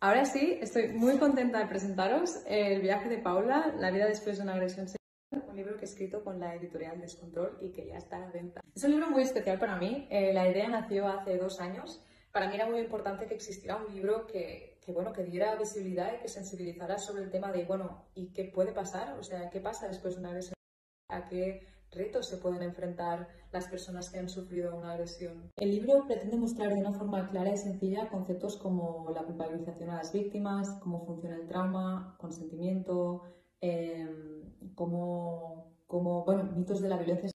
Ahora sí, estoy muy contenta de presentaros El viaje de Paula, La vida después de una agresión sexual, un libro que he escrito con la editorial Descontrol y que ya está a venta. Es un libro muy especial para mí. Eh, la idea nació hace dos años. Para mí era muy importante que existiera un libro que, que, bueno, que diera visibilidad y que sensibilizara sobre el tema de, bueno, ¿y qué puede pasar? O sea, ¿qué pasa después de una agresión? ¿A qué retos se pueden enfrentar las personas que han sufrido una agresión. El libro pretende mostrar de una forma clara y sencilla conceptos como la culpabilización a las víctimas, cómo funciona el trauma, consentimiento, eh, cómo, bueno, mitos de la violencia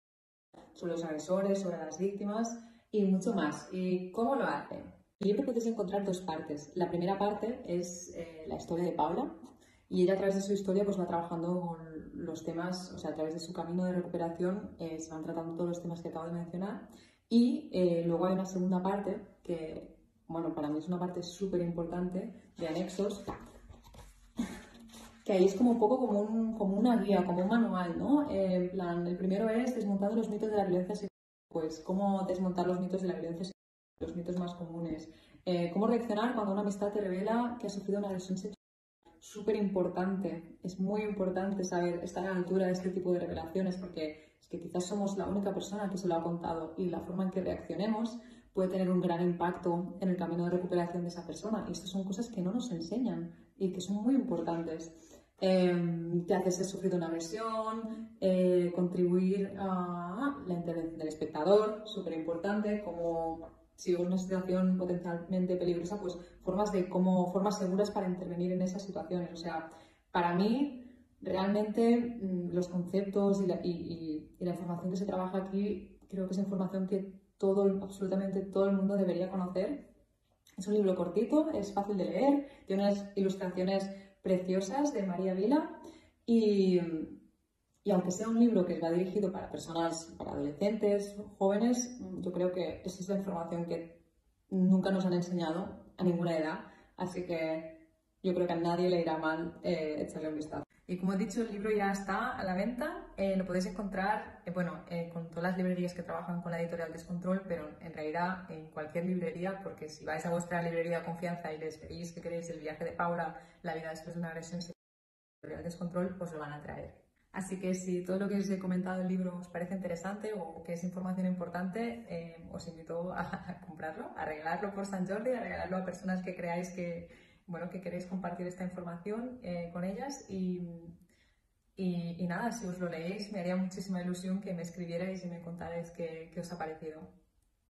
sobre los agresores, sobre las víctimas y mucho más. ¿Y cómo lo hace? El libro puedes encontrar dos partes. La primera parte es eh, la historia de Paula, y ella a través de su historia pues va trabajando con los temas, o sea, a través de su camino de recuperación eh, se van tratando todos los temas que acabo de mencionar. Y eh, luego hay una segunda parte que, bueno, para mí es una parte súper importante de anexos, que ahí es como un poco como, un, como una guía, como un manual, ¿no? Eh, plan, el primero es desmontando los mitos de la violencia sexual, pues cómo desmontar los mitos de la violencia sexual, los mitos más comunes, cómo reaccionar cuando una amistad te revela que ha sufrido una agresión sexual súper importante, es muy importante saber estar a la altura de este tipo de revelaciones porque es que quizás somos la única persona que se lo ha contado y la forma en que reaccionemos puede tener un gran impacto en el camino de recuperación de esa persona. Y estas son cosas que no nos enseñan y que son muy importantes. Eh, te hace ser sufrido una agresión, eh, contribuir a la intervención del espectador, súper importante, como si es una situación potencialmente peligrosa, pues formas de cómo, formas seguras para intervenir en esas situaciones. O sea, para mí, realmente mm, los conceptos y la, y, la, información que se trabaja aquí, creo que es información que todo, absolutamente todo el mundo debería conocer. Es un libro cortito, es fácil de leer, tiene unas ilustraciones preciosas de María Vila y, y aunque sea un libro que va dirigido para personas, para adolescentes, jóvenes, yo creo que esa es la información que nunca nos han enseñado a ninguna edad, así que yo creo que a nadie le irá mal eh, echarle un vistazo. Y como he dicho, el libro ya está a la venta, eh, lo podéis encontrar, eh, bueno, con todas las librerías que trabajan con la editorial Descontrol, pero en realidad en cualquier librería, porque si vais a vuestra librería de confianza y les pedís que queréis el viaje de Paula, la vida después de una agresión editorial Descontrol, os lo van a traer. Así que si todo lo que os he comentado en el libro os parece interesante o que es información importante, eh, os invito a, comprarlo, a regalarlo por San Jordi, a regalarlo a personas que creáis que, bueno, que queréis compartir esta información eh, con ellas y, y, nada, si os lo leéis me haría muchísima ilusión que me escribierais y me contarais qué, qué os ha parecido.